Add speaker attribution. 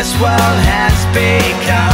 Speaker 1: this world has become